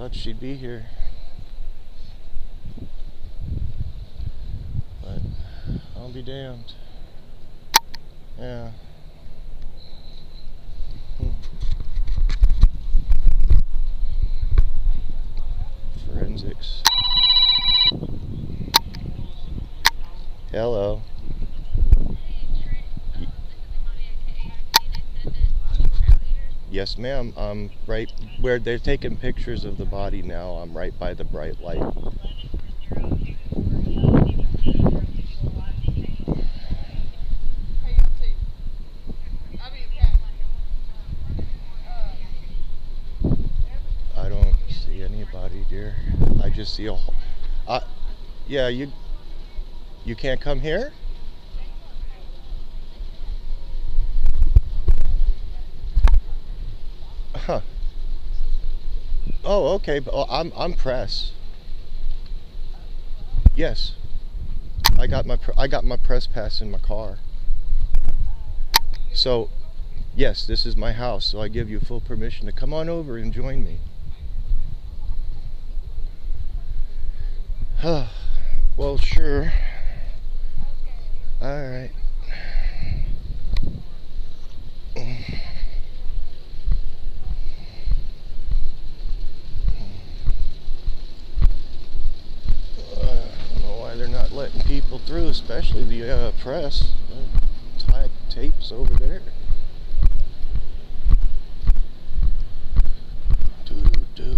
thought she'd be here. But I'll be damned. Yeah. Hmm. Forensics. Hello. Yes, ma'am. I'm right where they're taking pictures of the body now. I'm right by the bright light. I don't see anybody, dear. I just see a. Uh, yeah, you. You can't come here. Huh. Oh, okay. but- Oh, I'm I'm press. Yes. I got my I got my press pass in my car. So, yes, this is my house. So I give you full permission to come on over and join me. Huh. well, sure. All right. I don't know why they're not letting people through, especially the uh, press. Uh, Tie tapes over there. Doo-doo.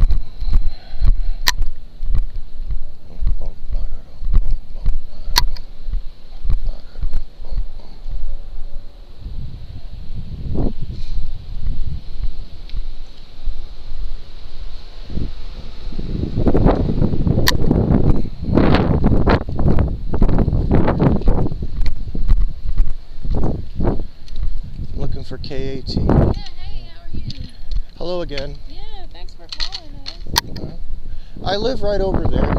Looking for KAT. Yeah, hey, how are you? Hello again. Yeah, thanks for calling us. I live right over there.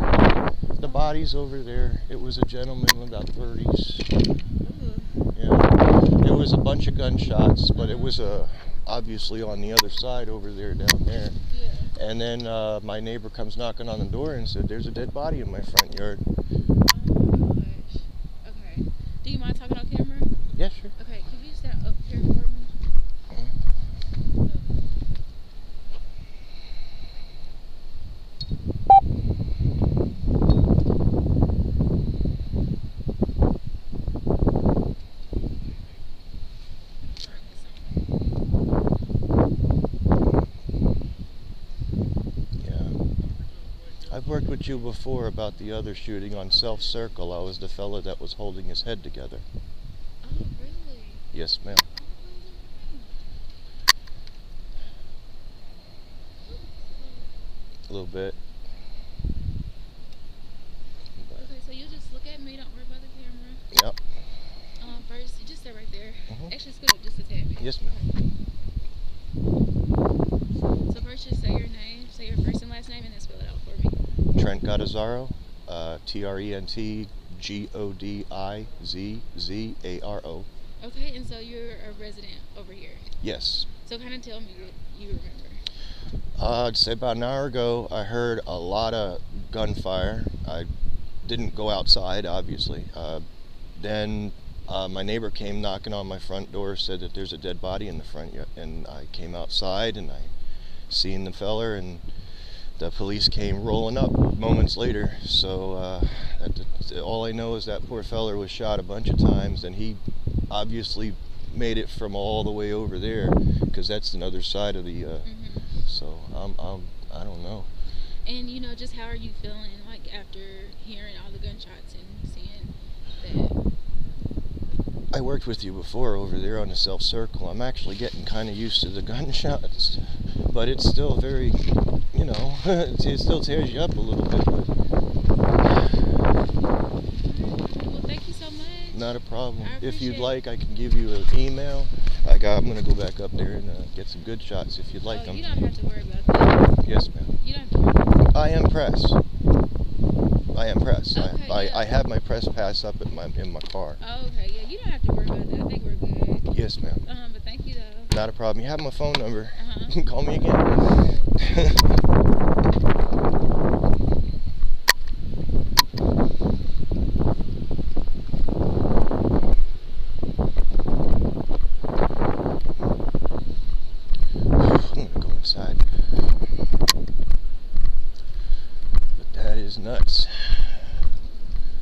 The body's over there. It was a gentleman in about 30s. Ooh. Yeah. It was a bunch of gunshots, but it was uh, obviously on the other side over there, down there. Yeah. And then uh, my neighbor comes knocking on the door and said, There's a dead body in my front yard. Oh my gosh. Okay. Do you mind talking on camera? Yeah, sure. Okay, can you stand up here for me? Yeah. With you before about the other shooting on Self Circle. I was the fella that was holding his head together. Oh, really? Yes, ma'am. A little bit. Okay, so you just look at me, don't worry about the camera. Yep. Um, first, you just stay right there. Mhm. Actually, scoot up just a tad bit. Yes, ma'am. So first, just say your name, say your first and last name, and then spell it out for me. Trent Godizzaro, uh, T R E N T G O D I Z Z A R O. Okay, and so you're a resident over here. Yes. So kind of tell me what you remember. Uh, I'd say about an hour ago, I heard a lot of gunfire. I didn't go outside, obviously. Uh, then uh, my neighbor came knocking on my front door, said that there's a dead body in the front, and I came outside and I seen the feller, and the police came rolling up moments later. So uh, that, all I know is that poor feller was shot a bunch of times, and he obviously made it from all the way over there, because that's another side of the. Uh, hmm so I'm, I'm, I don't know. And you know, just how are you feeling like after hearing all the gunshots and seeing that? I worked with you before over there on the Self Circle. I'm actually getting kind of used to the gunshots, but it's still very, you know, it still tears you up a little bit. But Well, thank you so much. not a problem. If you'd like, I can give you an email. I got. I'm gonna go back up there and uh, get some good shots if you'd like oh, them. you don't have to worry about that. Yes, ma'am. You don't have to worry about that. I am press. I am press. Okay, I, yeah. I, I have my press pass up in my in my car. Oh, okay, yeah, you don't have to worry about that. I think we're good. Yes, ma'am. Um, but thank you though. Not a problem. You have my phone number. You uh-huh. can call me again. is nuts.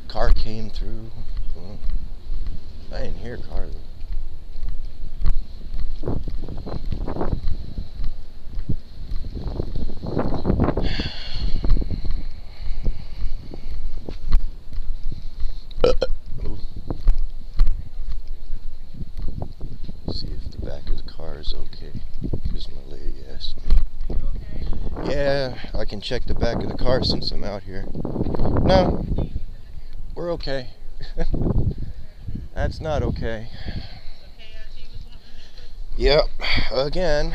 Car came through. Well, I didn't hear a car. See if the back of the car is okay. Because my lady asked me. Yeah, I can check the back of the car since I'm out here. No, we're okay. That's not okay. Yep, again.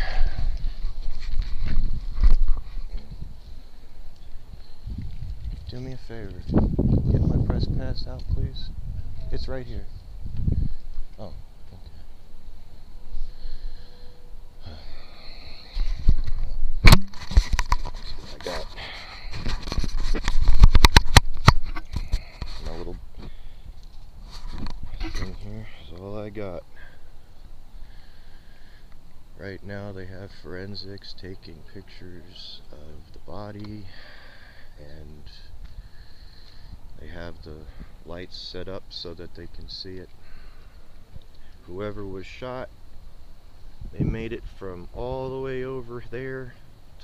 Do me a favor. Get my press pass out, please. It's right here. Oh, okay. That's what I got. My little thing here is all I got. Right now they have forensics taking pictures of the body and they have the lights set up so that they can see it. Whoever was shot, they made it from all the way over there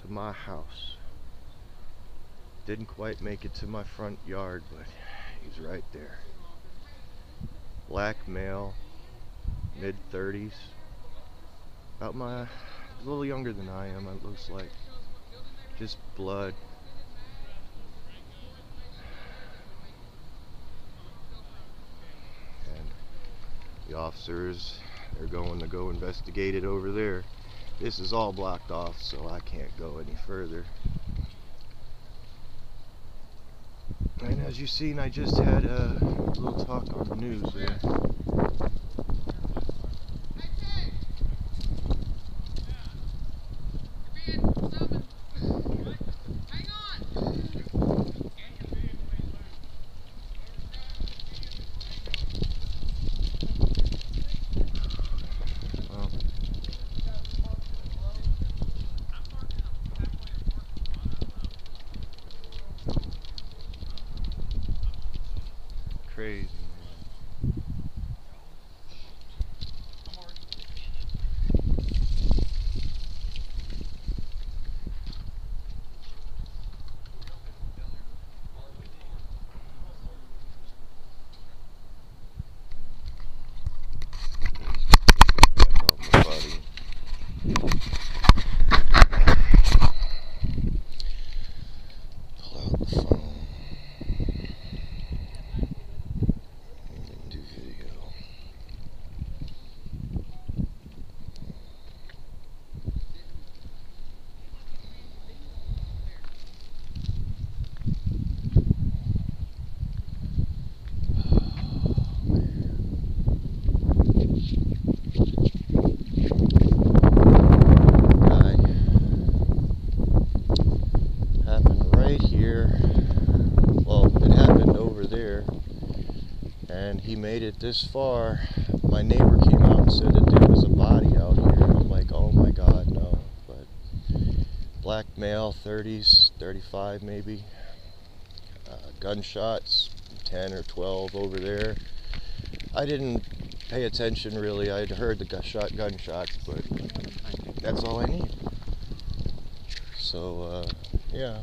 to my house. Didn't quite make it to my front yard, but he's right there. Black male, mid 30s. About my, a little younger than I am, it looks like. Just blood. And the officers, they're going to go investigate it over there. This is all blocked off, so I can't go any further. And as you've seen, I just had a little talk on the news there. Crazy, man. Back off my body. Pull out the phone. And do video. guy happened right here. Well, it happened over there, and he made it this far. My neighbor came out and said that there was a body out here, I'm like, oh my god, no. But black male, 30s, 35 maybe. Uh, gunshots, 10 or 12 over there. I didn't pay attention really. I'd heard the shot gunshots, but that's all I need. So, uh, yeah.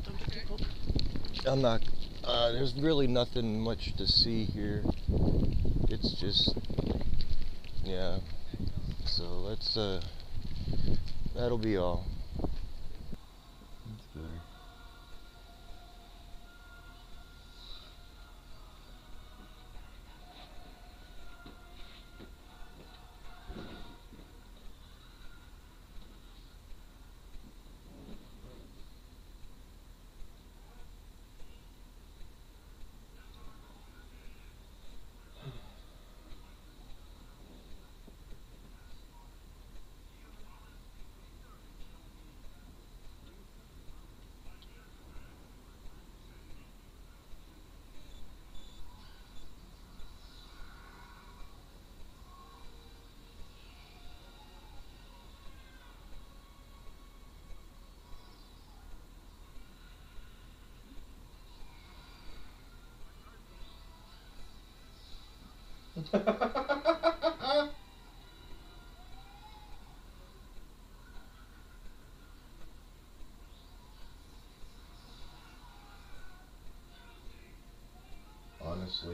I'm not. Uh, there's really nothing much to see here. It's just, yeah. So let's. Uh, that'll be all. Honestly,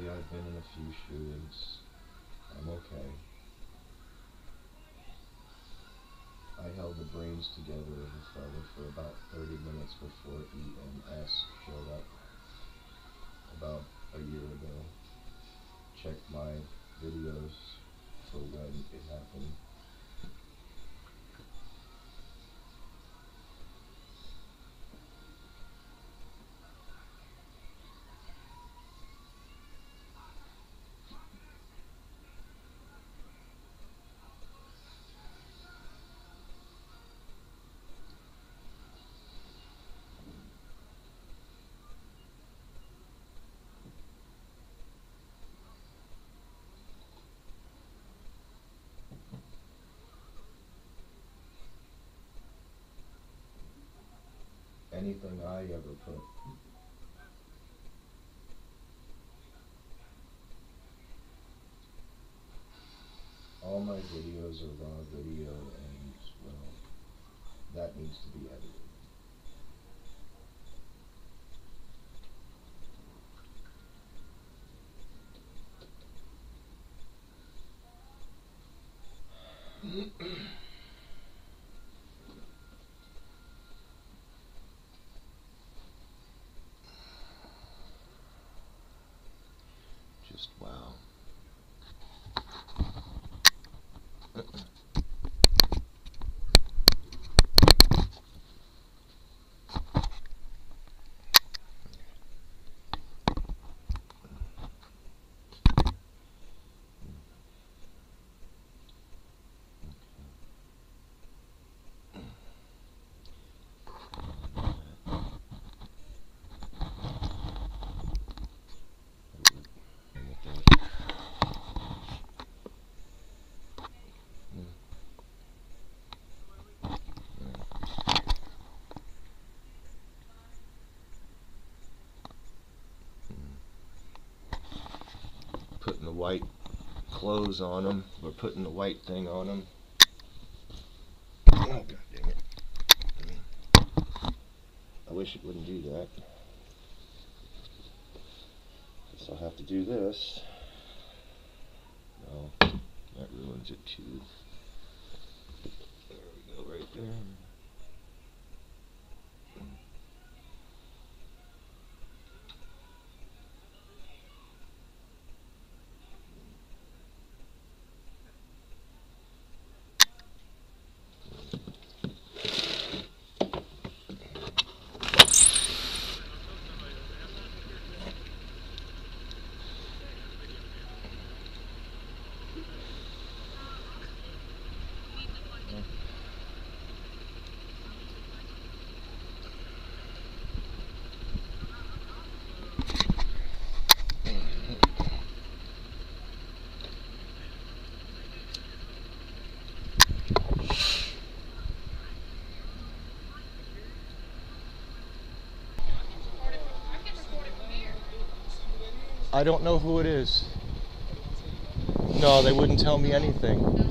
I've been in a few shootings. I'm okay. I held the brains together of a fella for about 30 minutes before EMS showed up about a year ago. Check my videos for when it happened. Anything I ever put. All my videos are raw video and, well, that needs to be edited. Just wow. Putting the white clothes on them, or putting the white thing on them. Oh, God it. I wish it wouldn't do that. Guess I'll have to do this. No, that ruins it too. There we go, right there. I don't know who it is. No, they wouldn't tell me anything.